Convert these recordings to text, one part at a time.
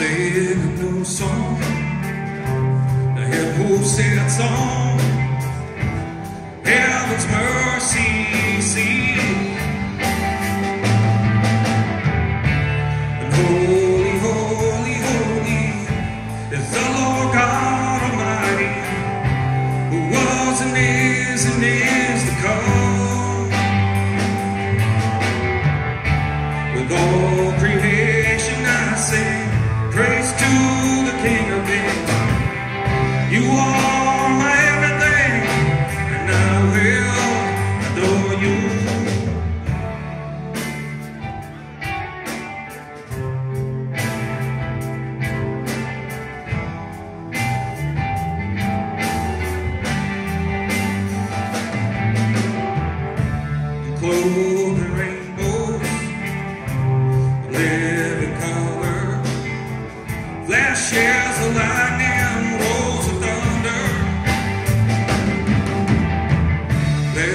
singing a new song. I hear who sing a song.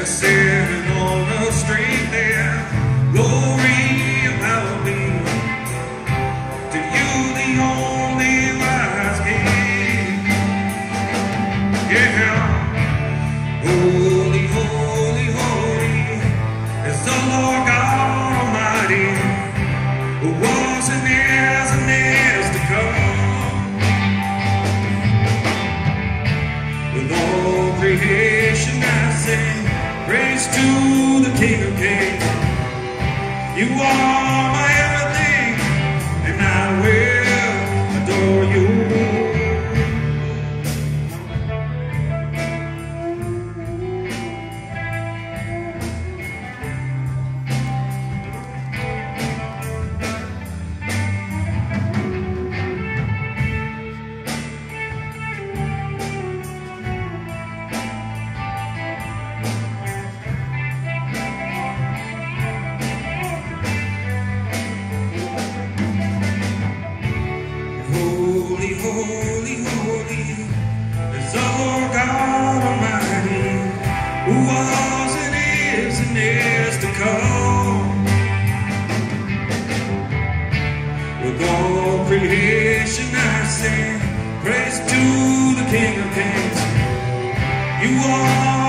Sitting on the street there, glory of power to you, the only wise King. Yeah. Holy, holy, holy is the Lord God Almighty, who was and is and is to come. With all creation I sing praise to the King of Kings. You are my everything, and I will Holy, holy, Lord God Almighty, who was and is and is to come. With all creation I sing praise to the King of Kings. You are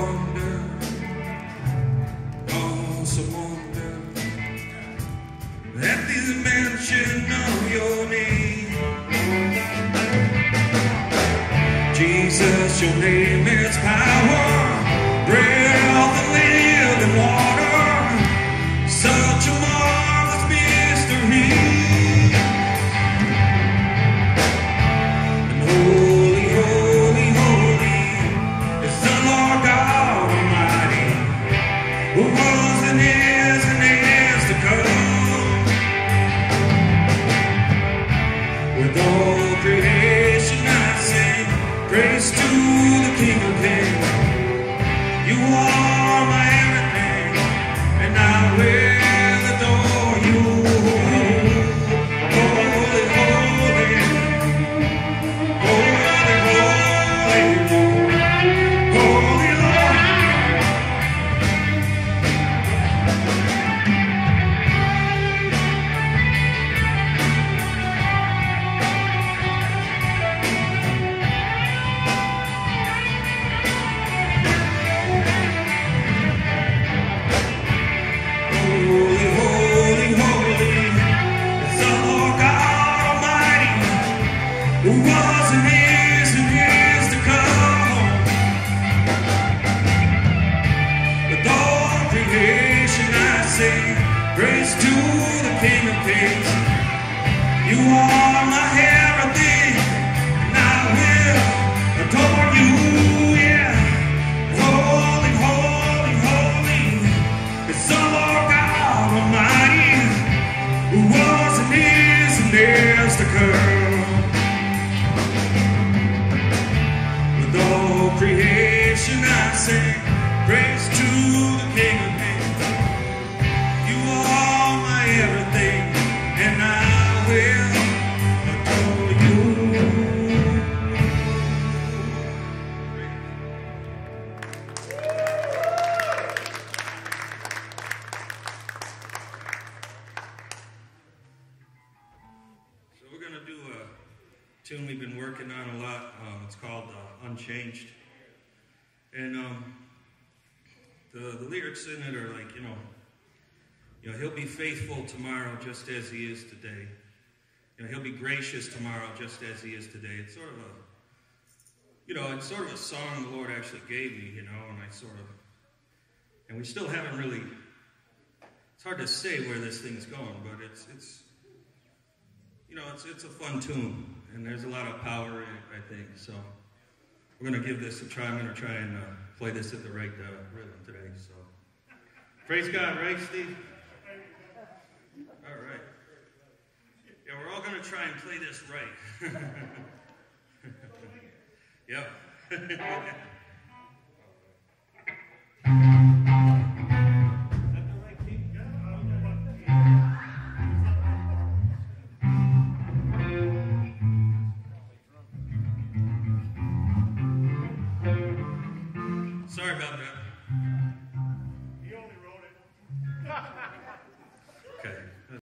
wonder, awesome wonder, at the mention of your name. Jesus, your name is power, With all creation I sing praise to the King of Kings. You are my sing praise to the King of Kings. You are my everything, and I will adore you. Yeah, holy, holy, holy is the Lord God Almighty, who was and is and is to come. With all creation I sing praise to the King of Kings. Tune we've been working on a lot. Um, it's called uh, Unchanged. And um, the, the lyrics in it are like, you know, you know, he'll be faithful tomorrow just as he is today. You know, he'll be gracious tomorrow just as he is today. It's sort of a, you know, it's sort of a song the Lord actually gave me, you know, and I sort of, and we still haven't really, it's hard to say where this thing's going, but it's, it's, you know, it's, it's a fun tune, and there's a lot of power in it, I think. So we're going to give this a try. I'm going to try and uh, play this at the right uh, rhythm today. So praise God, right, Steve? All right. Yeah, we're all going to try and play this right. yep. Sorry about.